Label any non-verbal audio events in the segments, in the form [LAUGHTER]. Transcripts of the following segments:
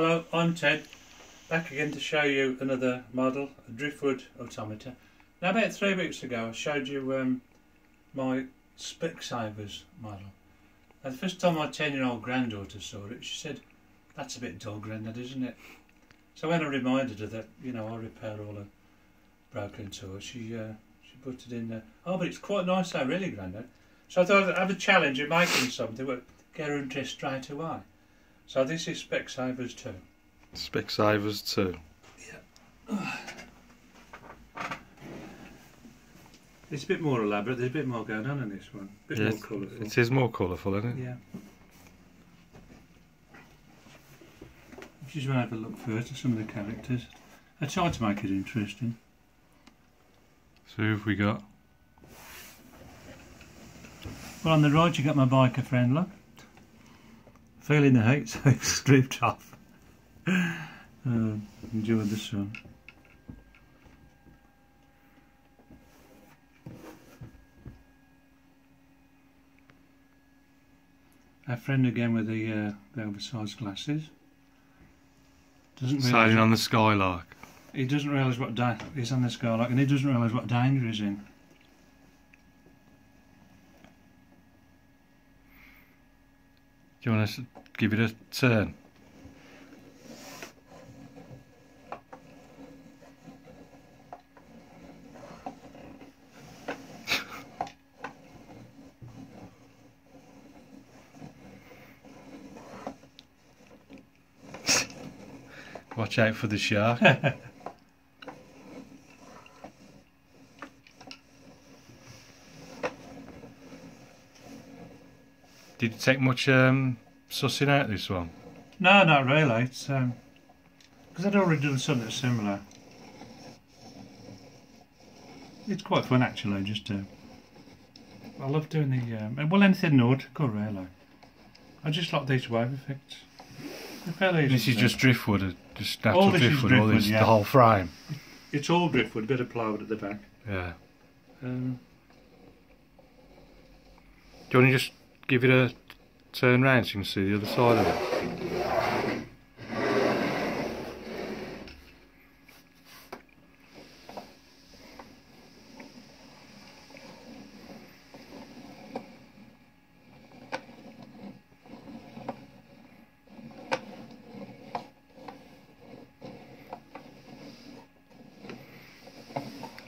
Hello, I'm Ted. Back again to show you another model, a Driftwood automata. Now about three weeks ago I showed you um, my Specsavers model. Now the first time my 10 year old granddaughter saw it she said, that's a bit dull granddad isn't it? So when I reminded her that, you know, I repair all the broken toys, she uh, she put it in there. Oh but it's quite nice though really granddad. So I thought I'd have a challenge of making something that get her interest straight away. So this is Specsavers 2. Specsavers 2. Yeah. It's a bit more elaborate, there's a bit more going on in this one. A bit Yes, more colourful. It is more colourful, isn't it? Yeah. Just want to have a look first at some of the characters. I tried to make it interesting. So who have we got? Well, on the right you've got my biker friend, look. Feeling the heat, so it's stripped off. Uh, enjoy the sun. Our friend again with the, uh, the oversized glasses. Doesn't Sailing on the Skylark. he doesn't realise what he's on the skylark, and he doesn't realise what danger he's in. Do you want to give it a turn? [LAUGHS] Watch out for the shark. [LAUGHS] Did you take much um, sussing out this one? No, not really. It's because I'd already done something similar. It's quite fun actually. Just to, I love doing the um, well anything nautical really. I just like these wave effects. They're fairly easy This is just driftwood, uh, just All natural this is driftwood, all driftwood, this, yeah. the whole frame. it's all driftwood, bit of plywood at the back. Yeah. Um, Do you want to just give it a turn round so you can see the other side of it?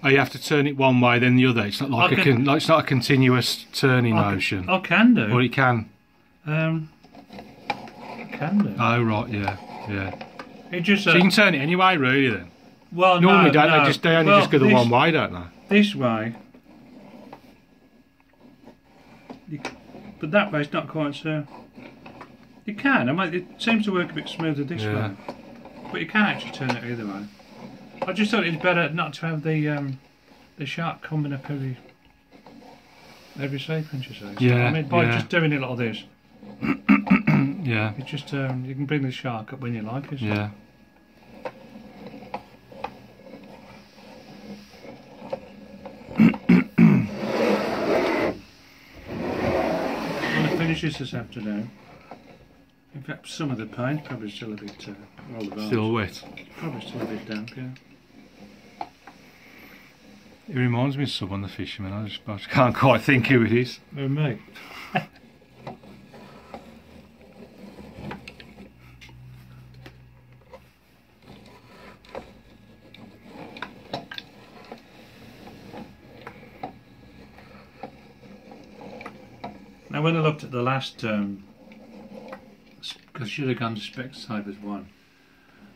Oh, you have to turn it one way, then the other. It's not like I a can- con- like it's not a continuous turning I motion. I can do. Or it can. Um, I can do. Oh right, yeah, yeah. it just So uh, you can turn it any way, really. Then well normally no, don't no. they? Just they only Well, just go the this- one way, don't they? this way. You, but that way's not quite so. You can. I mean, it seems to work a bit smoother this Yeah. way, but you can actually turn it either way. I just thought it's better not to have the um, the shark coming up every every sequence. You see. So, Yeah, I mean, by yeah. just doing it like this, [COUGHS] Yeah, it just um, you can bring the shark up when you like. It. yeah. [COUGHS] I'm going to finish this this afternoon. In fact, some of the paint probably still a bit. Uh, all the Still wet. Probably still a bit damp, yeah. It reminds me of someone, the fisherman. I just, I just can't quite think who it is. Oh, me. now, when I looked at the last, um, I should have gone to Specsavers 1,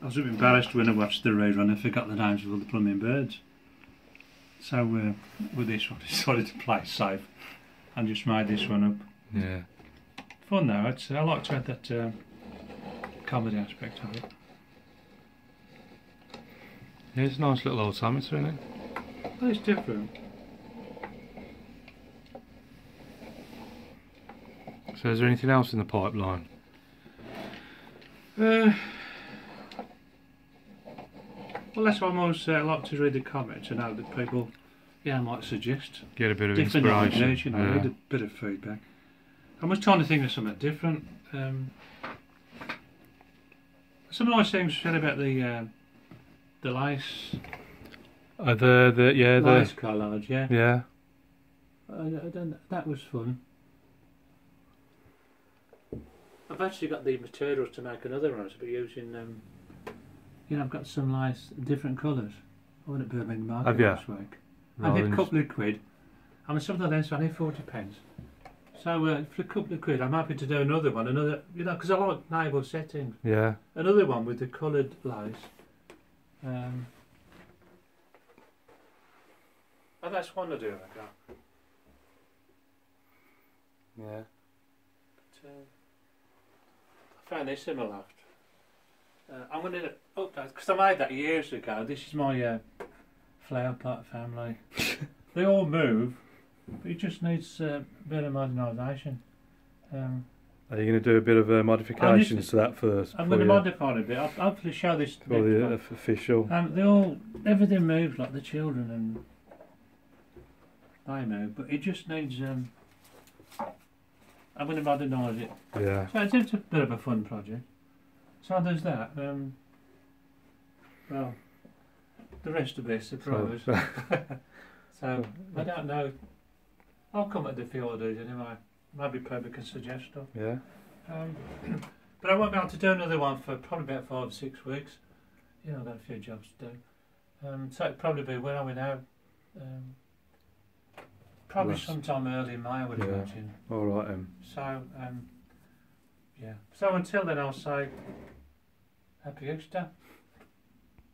I was a bit embarrassed when I watched the rerun and forgot the names of all the plumbing birds. So, uh, with this one, I [LAUGHS] decided to play safe and just made this one up. Yeah. Fun though, it's, I like to add that um, comedy aspect of it. Yeah, it's a nice little old altimeter, isn't it? But it's different. So is there anything else in the pipeline? Uh, well, that's why I'm always uh, like to read the comments and know that people, yeah, might suggest Get a bit of different inspiration. ideas, you know, yeah. read a bit of feedback. I was trying to think of something different. Um, Some nice things said about the uh, the lace Uh, the the yeah the lace collage. Yeah, yeah I, I don't, that was fun. I've actually got the materials to make another one, but using um, you know, I've got some nice different colours. I went at Birmingham Market Have ya? last week. I need a couple of quid. I mean, something like this, I need 40 pence. So, uh, for a couple of quid, I'm happy to do another one. Another, you know, because I like naval settings. yeah Another one with the coloured lights. Um, oh, that's one to do, I got. yeah But, uh, I found this in my loft. Uh, I'm going to update, because I made that years ago. This is my uh, flower pot family. [LAUGHS] they all move, but it just needs uh, a bit of modernisation. Um, are you going to do a bit of uh, modifications to that first I'm going to modify it a bit. I'll hopefully show this. next the uh, official Um, they all, everything moves like the children and they move, but it just needs, um, I'm going to modernise it. yeah So it's, it's a bit of a fun project. So there's that. Um, well, the rest of this, surprise. so, [LAUGHS] So, I don't know. I'll come at the these anyway. Maybe Pepper can suggest stuff. yeah Um, [CLEARS THROAT] but I won't be able to do another one for probably about five or six weeks. You know, I've got a few jobs to do. Um, so it'd probably be, where are we now? Um, probably Last- sometime early May, I would Yeah. imagine. all right um So, um, yeah. So until then, I'll say Happy Easter.